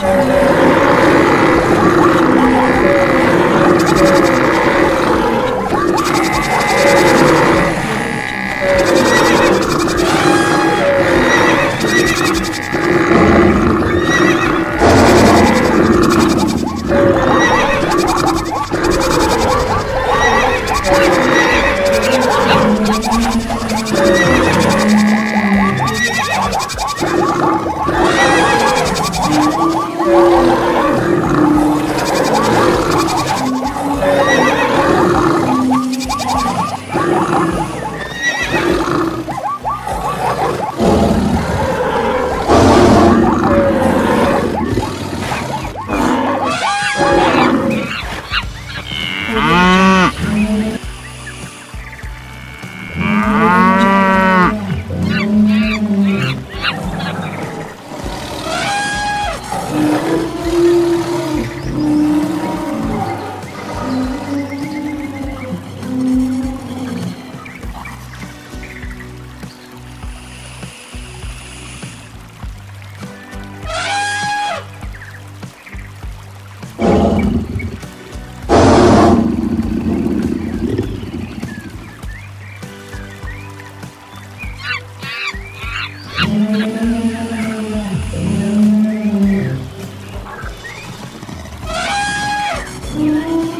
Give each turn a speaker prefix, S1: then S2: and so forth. S1: Thank you. Thank you. Thank mm -hmm.
S2: you. 因
S3: 为